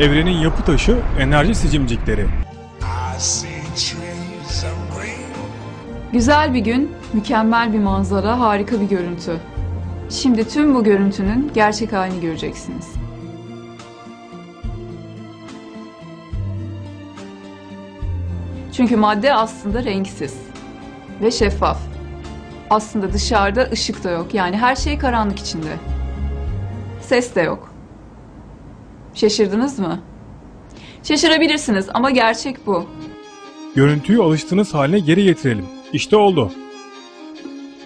Evrenin yapı taşı enerji sicimcikleri. Güzel bir gün, mükemmel bir manzara, harika bir görüntü. Şimdi tüm bu görüntünün gerçek halini göreceksiniz. Çünkü madde aslında renksiz ve şeffaf. Aslında dışarıda ışık da yok. Yani her şey karanlık içinde. Ses de yok. Şaşırdınız mı? Şaşırabilirsiniz ama gerçek bu. Görüntüyü alıştığınız haline geri getirelim. İşte oldu.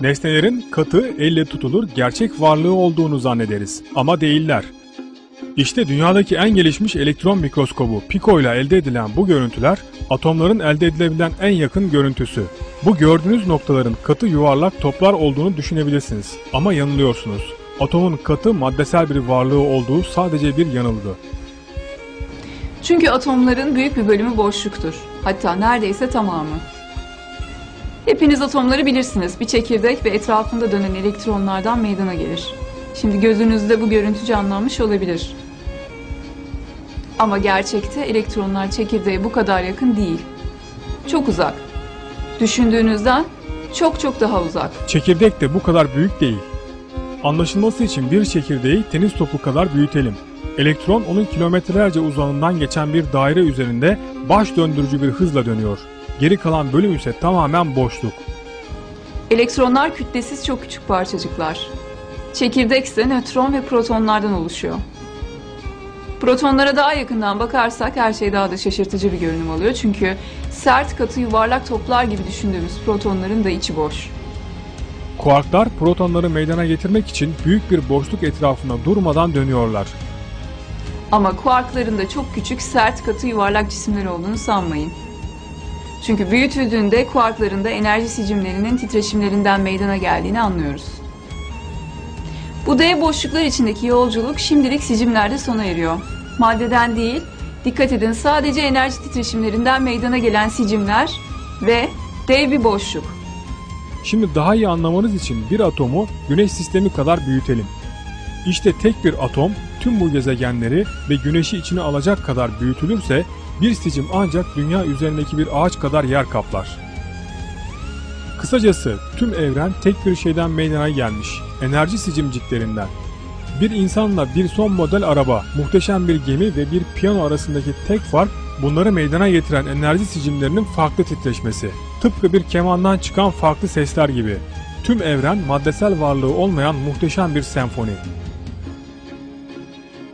Nesnelerin katı, elle tutulur, gerçek varlığı olduğunu zannederiz. Ama değiller. İşte dünyadaki en gelişmiş elektron mikroskobu Pico ile elde edilen bu görüntüler, atomların elde edilebilen en yakın görüntüsü. Bu gördüğünüz noktaların katı yuvarlak toplar olduğunu düşünebilirsiniz. Ama yanılıyorsunuz. Atomun katı maddesel bir varlığı olduğu sadece bir yanılgı. Çünkü atomların büyük bir bölümü boşluktur. Hatta neredeyse tamamı. Hepiniz atomları bilirsiniz. Bir çekirdek ve etrafında dönen elektronlardan meydana gelir. Şimdi gözünüzde bu görüntü canlanmış olabilir. Ama gerçekte elektronlar çekirdeğe bu kadar yakın değil. Çok uzak. Düşündüğünüzden çok çok daha uzak. Çekirdek de bu kadar büyük değil. Anlaşılması için bir çekirdeği tenis topu kadar büyütelim. Elektron onun kilometrelerce uzanından geçen bir daire üzerinde baş döndürücü bir hızla dönüyor. Geri kalan bölüm ise tamamen boşluk. Elektronlar kütlesiz çok küçük parçacıklar. Çekirdek ise nötron ve protonlardan oluşuyor. Protonlara daha yakından bakarsak her şey daha da şaşırtıcı bir görünüm alıyor. Çünkü sert katı yuvarlak toplar gibi düşündüğümüz protonların da içi boş. Kuarklar protonları meydana getirmek için büyük bir boşluk etrafında durmadan dönüyorlar. Ama kuarkların da çok küçük sert katı yuvarlak cisimler olduğunu sanmayın. Çünkü büyütüldüğünde kuarkların da enerji sicimlerinin titreşimlerinden meydana geldiğini anlıyoruz. Bu dev boşluklar içindeki yolculuk şimdilik sicimlerde sona eriyor. Maddeden değil, dikkat edin sadece enerji titreşimlerinden meydana gelen sicimler ve dev bir boşluk. Şimdi daha iyi anlamanız için bir atomu güneş sistemi kadar büyütelim. İşte tek bir atom tüm bu gezegenleri ve güneşi içine alacak kadar büyütülürse bir sicim ancak dünya üzerindeki bir ağaç kadar yer kaplar. Kısacası tüm evren tek bir şeyden meydana gelmiş. Enerji sicimciklerinden. Bir insanla bir son model araba, muhteşem bir gemi ve bir piyano arasındaki tek fark bunları meydana getiren enerji sicimlerinin farklı titreşmesi. Tıpkı bir kemandan çıkan farklı sesler gibi. Tüm evren maddesel varlığı olmayan muhteşem bir senfoni.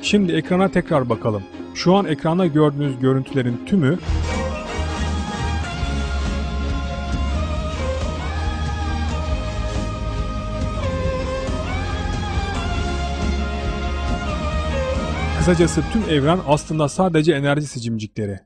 Şimdi ekrana tekrar bakalım. Şu an ekranda gördüğünüz görüntülerin tümü Kısacası tüm evren aslında sadece enerji sicimcikleri.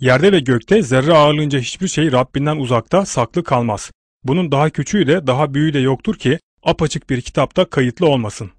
Yerde ve gökte zerre ağırlığınca hiçbir şey Rabbinden uzakta saklı kalmaz. Bunun daha küçüğü de daha büyüğü de yoktur ki apaçık bir kitapta kayıtlı olmasın.